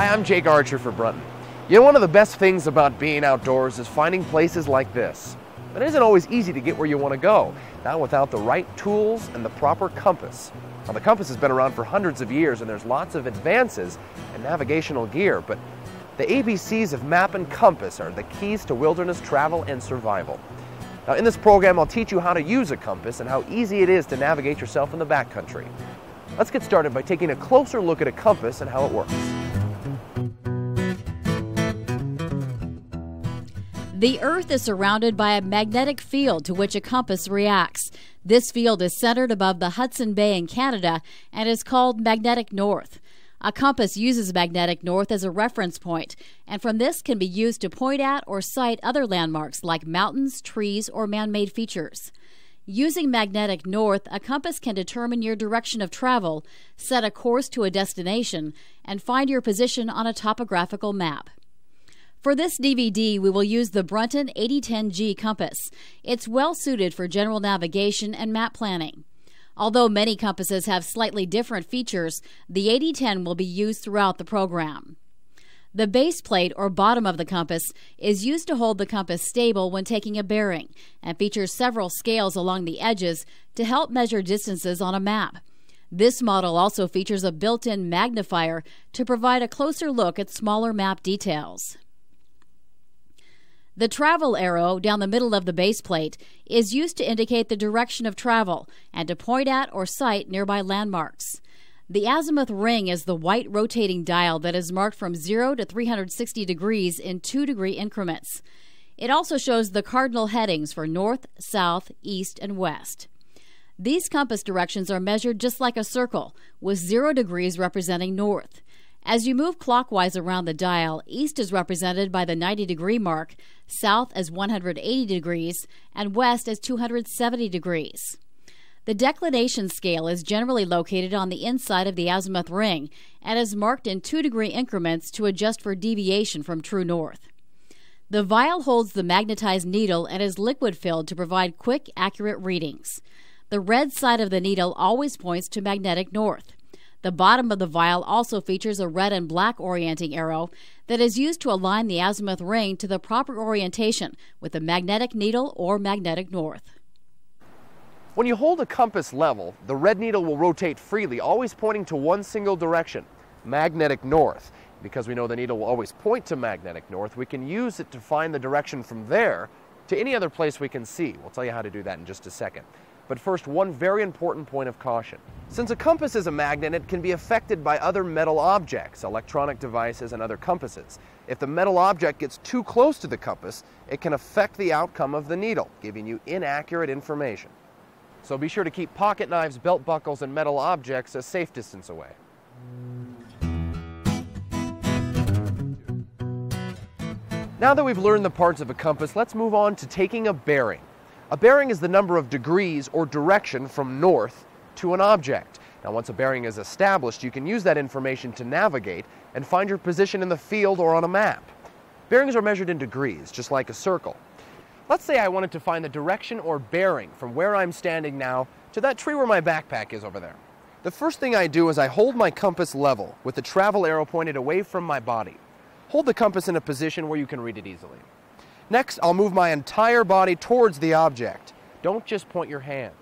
Hi, I'm Jake Archer for Brunton. You know, one of the best things about being outdoors is finding places like this. But it isn't always easy to get where you want to go, not without the right tools and the proper compass. Now, the compass has been around for hundreds of years, and there's lots of advances in navigational gear, but the ABCs of map and compass are the keys to wilderness travel and survival. Now, in this program, I'll teach you how to use a compass and how easy it is to navigate yourself in the backcountry. Let's get started by taking a closer look at a compass and how it works. The Earth is surrounded by a magnetic field to which a compass reacts. This field is centered above the Hudson Bay in Canada and is called magnetic north. A compass uses magnetic north as a reference point, and from this can be used to point at or sight other landmarks like mountains, trees, or man made features. Using magnetic north, a compass can determine your direction of travel, set a course to a destination, and find your position on a topographical map. For this DVD, we will use the Brunton 8010G compass. It's well suited for general navigation and map planning. Although many compasses have slightly different features, the 8010 will be used throughout the program. The base plate or bottom of the compass is used to hold the compass stable when taking a bearing and features several scales along the edges to help measure distances on a map. This model also features a built-in magnifier to provide a closer look at smaller map details. The travel arrow down the middle of the base plate is used to indicate the direction of travel and to point at or sight nearby landmarks. The azimuth ring is the white rotating dial that is marked from 0 to 360 degrees in 2 degree increments. It also shows the cardinal headings for north, south, east, and west. These compass directions are measured just like a circle, with 0 degrees representing north. As you move clockwise around the dial, east is represented by the 90 degree mark, south as 180 degrees, and west as 270 degrees. The declination scale is generally located on the inside of the azimuth ring and is marked in 2 degree increments to adjust for deviation from true north. The vial holds the magnetized needle and is liquid filled to provide quick, accurate readings. The red side of the needle always points to magnetic north. The bottom of the vial also features a red and black orienting arrow that is used to align the azimuth ring to the proper orientation with the magnetic needle or magnetic north. When you hold a compass level, the red needle will rotate freely, always pointing to one single direction, magnetic north. Because we know the needle will always point to magnetic north, we can use it to find the direction from there to any other place we can see. We'll tell you how to do that in just a second. But first, one very important point of caution. Since a compass is a magnet, it can be affected by other metal objects, electronic devices, and other compasses. If the metal object gets too close to the compass, it can affect the outcome of the needle, giving you inaccurate information. So be sure to keep pocket knives, belt buckles, and metal objects a safe distance away. Now that we've learned the parts of a compass, let's move on to taking a bearing. A bearing is the number of degrees or direction from north to an object. Now, once a bearing is established, you can use that information to navigate and find your position in the field or on a map. Bearings are measured in degrees, just like a circle. Let's say I wanted to find the direction or bearing from where I'm standing now to that tree where my backpack is over there. The first thing I do is I hold my compass level with the travel arrow pointed away from my body. Hold the compass in a position where you can read it easily. Next, I'll move my entire body towards the object. Don't just point your hand.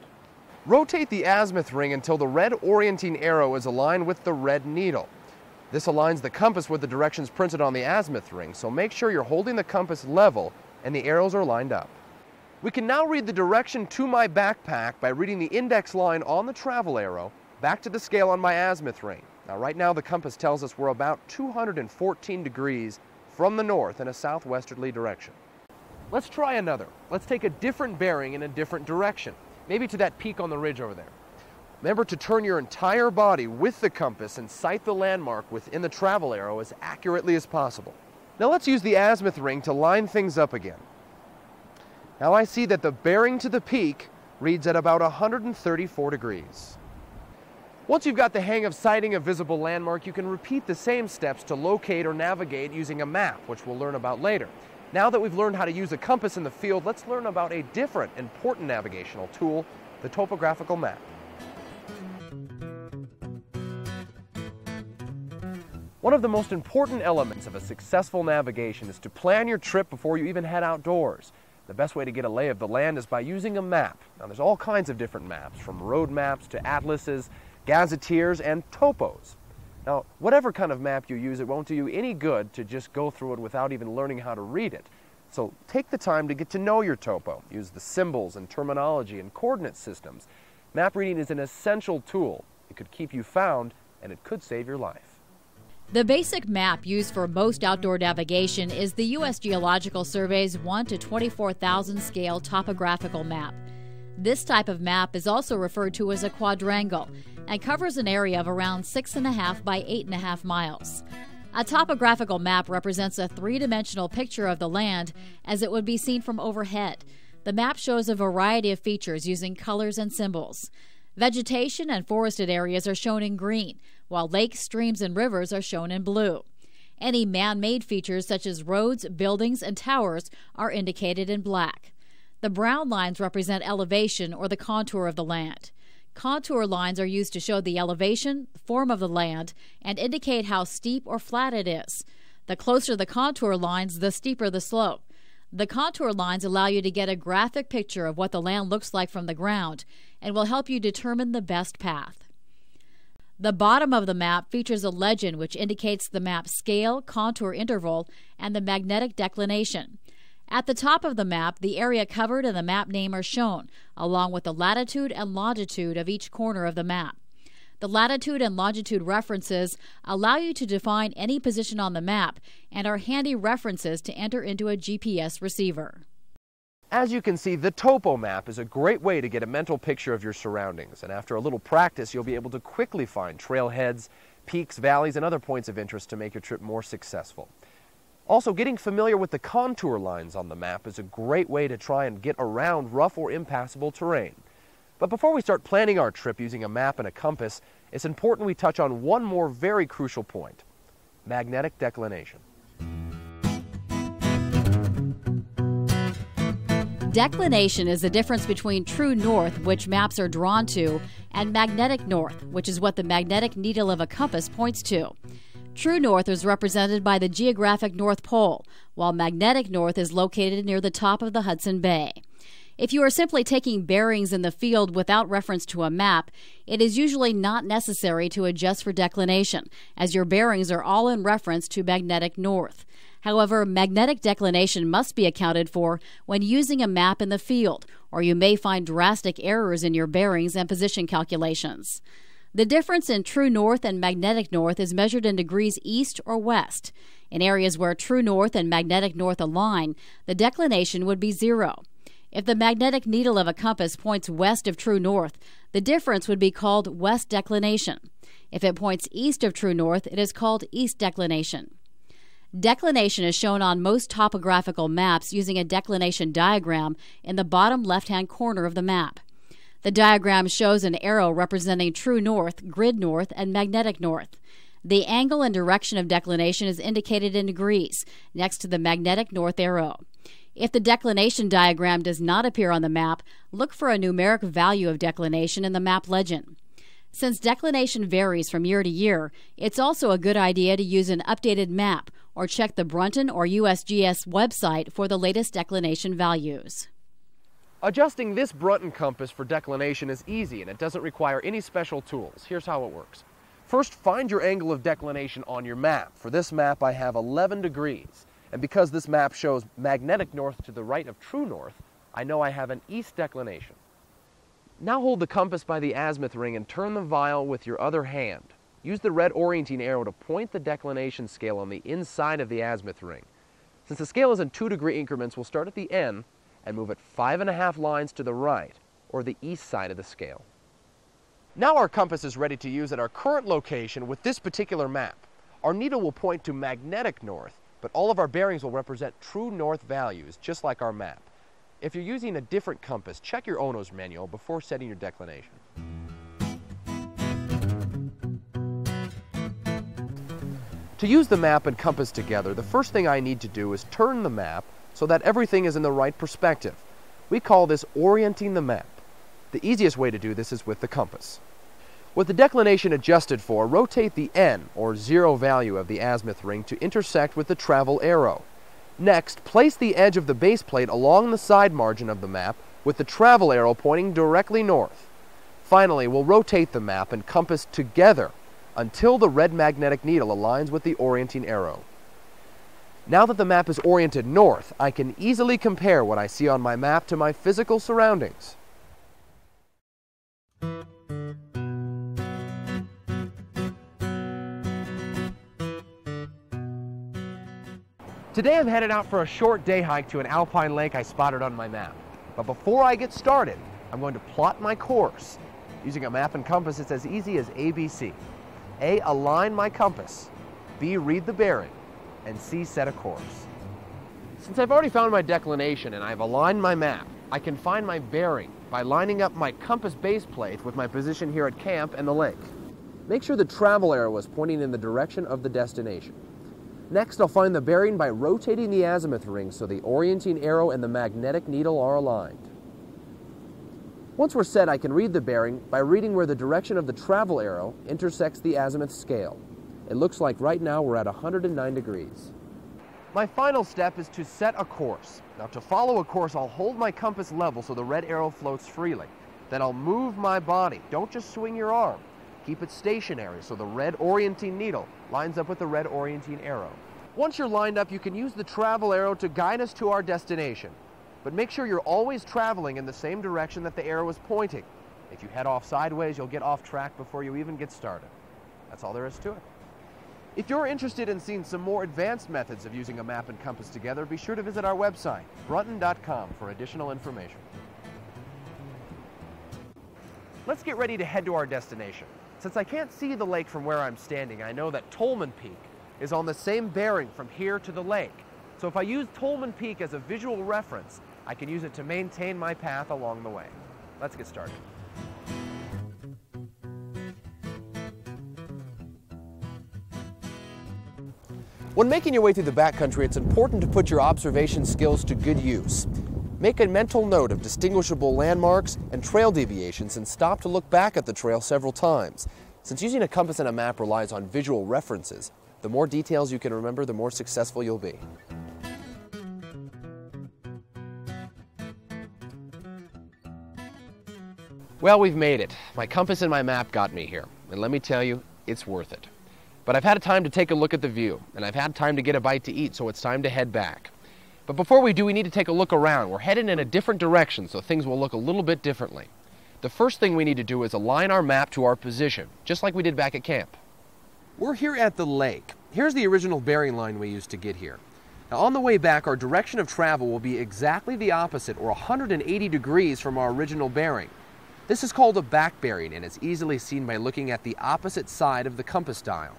Rotate the azimuth ring until the red orienting arrow is aligned with the red needle. This aligns the compass with the directions printed on the azimuth ring, so make sure you're holding the compass level and the arrows are lined up. We can now read the direction to my backpack by reading the index line on the travel arrow back to the scale on my azimuth ring. Now right now the compass tells us we're about 214 degrees from the north in a southwesterly direction. Let's try another. Let's take a different bearing in a different direction, maybe to that peak on the ridge over there. Remember to turn your entire body with the compass and sight the landmark within the travel arrow as accurately as possible. Now let's use the azimuth ring to line things up again. Now I see that the bearing to the peak reads at about 134 degrees. Once you've got the hang of sighting a visible landmark, you can repeat the same steps to locate or navigate using a map, which we'll learn about later. Now that we've learned how to use a compass in the field, let's learn about a different important navigational tool, the topographical map. One of the most important elements of a successful navigation is to plan your trip before you even head outdoors. The best way to get a lay of the land is by using a map. Now, there's all kinds of different maps, from road maps to atlases, gazetteers, and topos. Now, whatever kind of map you use, it won't do you any good to just go through it without even learning how to read it. So take the time to get to know your topo. Use the symbols and terminology and coordinate systems. Map reading is an essential tool. It could keep you found, and it could save your life. The basic map used for most outdoor navigation is the U.S. Geological Survey's 1 to 24,000 scale topographical map. This type of map is also referred to as a quadrangle and covers an area of around 6.5 by 8.5 miles. A topographical map represents a three dimensional picture of the land as it would be seen from overhead. The map shows a variety of features using colors and symbols. Vegetation and forested areas are shown in green, while lakes, streams, and rivers are shown in blue. Any man made features such as roads, buildings, and towers are indicated in black. The brown lines represent elevation or the contour of the land. Contour lines are used to show the elevation, form of the land, and indicate how steep or flat it is. The closer the contour lines, the steeper the slope. The contour lines allow you to get a graphic picture of what the land looks like from the ground and will help you determine the best path. The bottom of the map features a legend which indicates the map's scale, contour interval, and the magnetic declination. At the top of the map, the area covered and the map name are shown, along with the latitude and longitude of each corner of the map. The latitude and longitude references allow you to define any position on the map and are handy references to enter into a GPS receiver. As you can see, the topo map is a great way to get a mental picture of your surroundings, and after a little practice, you'll be able to quickly find trailheads, peaks, valleys, and other points of interest to make your trip more successful. Also, getting familiar with the contour lines on the map is a great way to try and get around rough or impassable terrain. But before we start planning our trip using a map and a compass, it's important we touch on one more very crucial point magnetic declination. Declination is the difference between true north, which maps are drawn to, and magnetic north, which is what the magnetic needle of a compass points to. True north is represented by the geographic North Pole, while magnetic north is located near the top of the Hudson Bay. If you are simply taking bearings in the field without reference to a map, it is usually not necessary to adjust for declination, as your bearings are all in reference to magnetic north. However, magnetic declination must be accounted for when using a map in the field, or you may find drastic errors in your bearings and position calculations. The difference in true north and magnetic north is measured in degrees east or west. In areas where true north and magnetic north align, the declination would be zero. If the magnetic needle of a compass points west of true north, the difference would be called west declination. If it points east of true north, it is called east declination. Declination is shown on most topographical maps using a declination diagram in the bottom left hand corner of the map. The diagram shows an arrow representing true north, grid north, and magnetic north. The angle and direction of declination is indicated in degrees next to the magnetic north arrow. If the declination diagram does not appear on the map, look for a numeric value of declination in the map legend. Since declination varies from year to year, it's also a good idea to use an updated map or check the Brunton or USGS website for the latest declination values. Adjusting this Brunton compass for declination is easy and it doesn't require any special tools. Here's how it works. First, find your angle of declination on your map. For this map, I have 11 degrees. And because this map shows magnetic north to the right of true north, I know I have an east declination. Now hold the compass by the azimuth ring and turn the vial with your other hand. Use the red orienting arrow to point the declination scale on the inside of the azimuth ring. Since the scale is in two degree increments, we'll start at the end and move it five and a half lines to the right, or the east side of the scale. Now our compass is ready to use at our current location with this particular map. Our needle will point to magnetic north, but all of our bearings will represent true north values, just like our map. If you're using a different compass, check your owner's manual before setting your declination. To use the map and compass together, the first thing I need to do is turn the map so that everything is in the right perspective. We call this orienting the map. The easiest way to do this is with the compass. With the declination adjusted for, rotate the N, or zero value of the azimuth ring to intersect with the travel arrow. Next, place the edge of the base plate along the side margin of the map with the travel arrow pointing directly north. Finally, we'll rotate the map and compass together until the red magnetic needle aligns with the orienting arrow. Now that the map is oriented north, I can easily compare what I see on my map to my physical surroundings. Today I'm headed out for a short day hike to an alpine lake I spotted on my map. But before I get started, I'm going to plot my course. Using a map and compass, it's as easy as ABC. A, align my compass. B, read the bearing. And C, set a course. Since I've already found my declination and I've aligned my map, I can find my bearing by lining up my compass base plate with my position here at camp and the lake. Make sure the travel arrow is pointing in the direction of the destination. Next, I'll find the bearing by rotating the azimuth ring so the orienting arrow and the magnetic needle are aligned. Once we're set, I can read the bearing by reading where the direction of the travel arrow intersects the azimuth scale. It looks like right now we're at 109 degrees. My final step is to set a course. Now to follow a course, I'll hold my compass level so the red arrow floats freely. Then I'll move my body. Don't just swing your arm. Keep it stationary so the red orienting needle lines up with the red orienting arrow. Once you're lined up, you can use the travel arrow to guide us to our destination. But make sure you're always traveling in the same direction that the arrow is pointing. If you head off sideways, you'll get off track before you even get started. That's all there is to it. If you're interested in seeing some more advanced methods of using a map and compass together, be sure to visit our website, brunton.com, for additional information. Let's get ready to head to our destination. Since I can't see the lake from where I'm standing, I know that Tolman Peak is on the same bearing from here to the lake. So if I use Tolman Peak as a visual reference, I can use it to maintain my path along the way. Let's get started. When making your way through the backcountry, it's important to put your observation skills to good use. Make a mental note of distinguishable landmarks and trail deviations and stop to look back at the trail several times. Since using a compass and a map relies on visual references, the more details you can remember, the more successful you'll be. Well, we've made it. My compass and my map got me here. And let me tell you, it's worth it. But I've had time to take a look at the view, and I've had time to get a bite to eat, so it's time to head back. But before we do, we need to take a look around. We're headed in a different direction, so things will look a little bit differently. The first thing we need to do is align our map to our position, just like we did back at camp. We're here at the lake. Here's the original bearing line we used to get here. Now on the way back, our direction of travel will be exactly the opposite, or 180 degrees from our original bearing. This is called a back bearing, and it's easily seen by looking at the opposite side of the compass dial.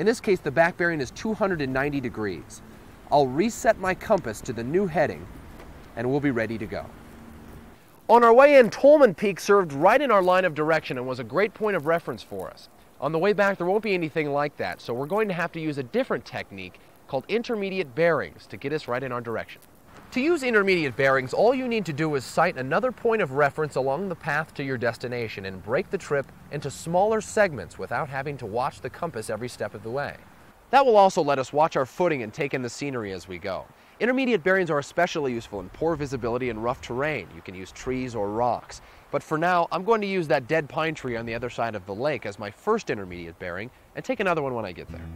In this case, the back bearing is 290 degrees. I'll reset my compass to the new heading and we'll be ready to go. On our way in, Tolman Peak served right in our line of direction and was a great point of reference for us. On the way back, there won't be anything like that, so we're going to have to use a different technique called intermediate bearings to get us right in our direction. To use intermediate bearings, all you need to do is sight another point of reference along the path to your destination and break the trip into smaller segments without having to watch the compass every step of the way. That will also let us watch our footing and take in the scenery as we go. Intermediate bearings are especially useful in poor visibility and rough terrain. You can use trees or rocks. But for now, I'm going to use that dead pine tree on the other side of the lake as my first intermediate bearing and take another one when I get there.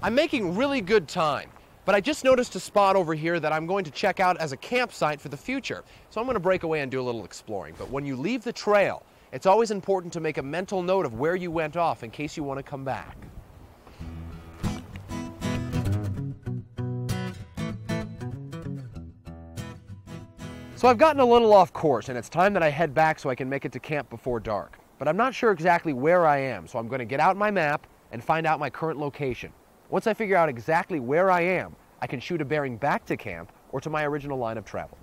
I'm making really good time. But I just noticed a spot over here that I'm going to check out as a campsite for the future. So I'm going to break away and do a little exploring. But when you leave the trail, it's always important to make a mental note of where you went off in case you want to come back. So I've gotten a little off course and it's time that I head back so I can make it to camp before dark. But I'm not sure exactly where I am, so I'm going to get out my map and find out my current location. Once I figure out exactly where I am, I can shoot a bearing back to camp or to my original line of travel.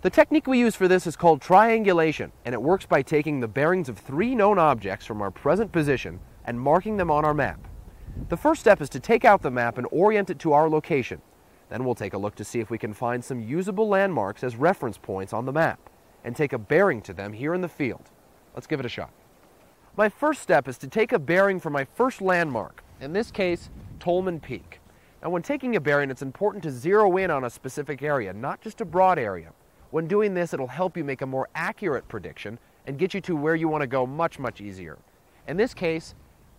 The technique we use for this is called triangulation, and it works by taking the bearings of three known objects from our present position and marking them on our map. The first step is to take out the map and orient it to our location. Then we'll take a look to see if we can find some usable landmarks as reference points on the map and take a bearing to them here in the field. Let's give it a shot. My first step is to take a bearing for my first landmark, in this case, Tolman Peak. Now when taking a bearing, it's important to zero in on a specific area, not just a broad area. When doing this, it'll help you make a more accurate prediction and get you to where you want to go much, much easier. In this case,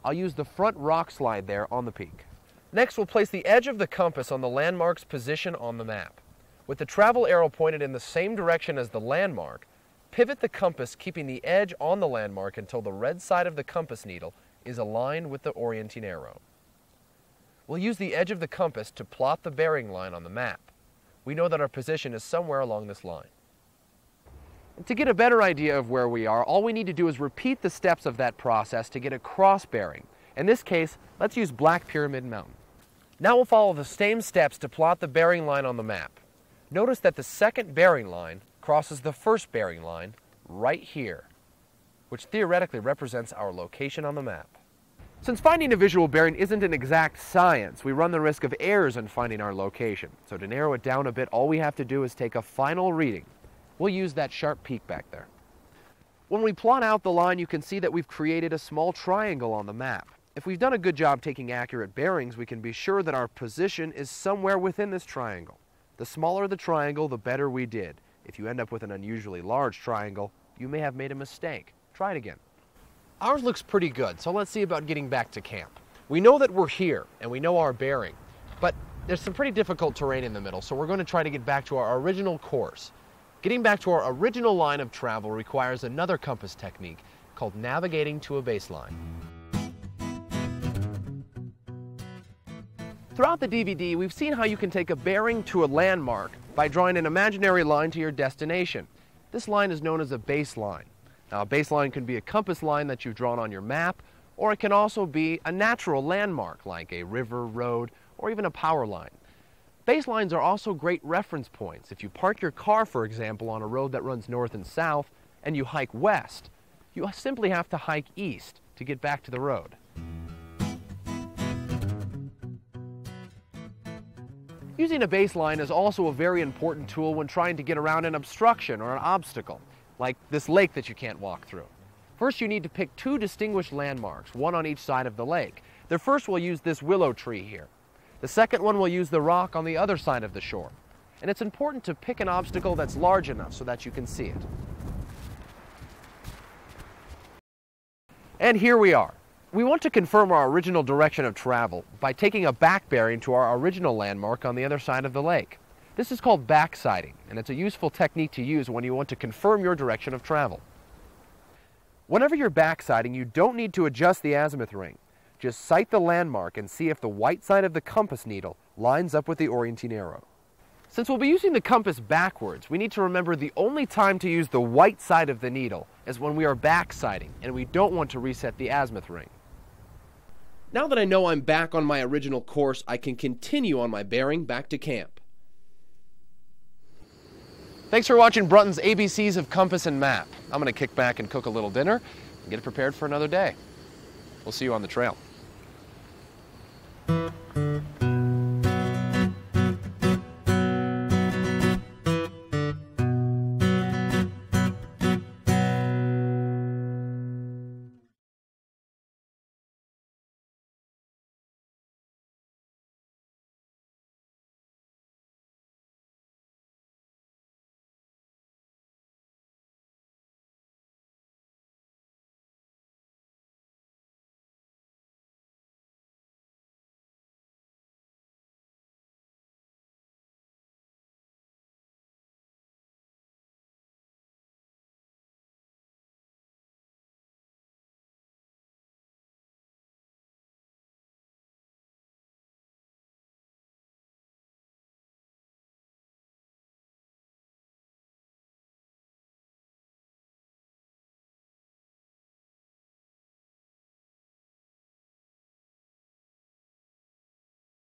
I'll use the front rock slide there on the peak. Next, we'll place the edge of the compass on the landmark's position on the map. With the travel arrow pointed in the same direction as the landmark, pivot the compass keeping the edge on the landmark until the red side of the compass needle is aligned with the orienting arrow. We'll use the edge of the compass to plot the bearing line on the map. We know that our position is somewhere along this line. To get a better idea of where we are, all we need to do is repeat the steps of that process to get a cross bearing. In this case, let's use Black Pyramid Mountain. Now we'll follow the same steps to plot the bearing line on the map. Notice that the second bearing line crosses the first bearing line right here, which theoretically represents our location on the map. Since finding a visual bearing isn't an exact science, we run the risk of errors in finding our location. So to narrow it down a bit, all we have to do is take a final reading. We'll use that sharp peak back there. When we plot out the line, you can see that we've created a small triangle on the map. If we've done a good job taking accurate bearings, we can be sure that our position is somewhere within this triangle. The smaller the triangle, the better we did. If you end up with an unusually large triangle, you may have made a mistake. Try it again. Ours looks pretty good, so let's see about getting back to camp. We know that we're here, and we know our bearing, but there's some pretty difficult terrain in the middle, so we're going to try to get back to our original course. Getting back to our original line of travel requires another compass technique called navigating to a baseline. Throughout the DVD, we've seen how you can take a bearing to a landmark by drawing an imaginary line to your destination. This line is known as a baseline. Now, a baseline can be a compass line that you've drawn on your map, or it can also be a natural landmark like a river, road, or even a power line. Baselines are also great reference points. If you park your car, for example, on a road that runs north and south, and you hike west, you simply have to hike east to get back to the road. Using a baseline is also a very important tool when trying to get around an obstruction or an obstacle, like this lake that you can't walk through. First, you need to pick two distinguished landmarks, one on each side of the lake. The first will use this willow tree here. The second one will use the rock on the other side of the shore. And it's important to pick an obstacle that's large enough so that you can see it. And here we are. We want to confirm our original direction of travel by taking a back bearing to our original landmark on the other side of the lake. This is called backsighting, and it's a useful technique to use when you want to confirm your direction of travel. Whenever you're backsighting, you don't need to adjust the azimuth ring. Just sight the landmark and see if the white side of the compass needle lines up with the orienting arrow. Since we'll be using the compass backwards, we need to remember the only time to use the white side of the needle is when we are backsighting and we don't want to reset the azimuth ring. Now that I know I'm back on my original course, I can continue on my bearing back to camp. Thanks for watching Brunton's ABCs of Compass and Map. I'm going to kick back and cook a little dinner and get it prepared for another day. We'll see you on the trail.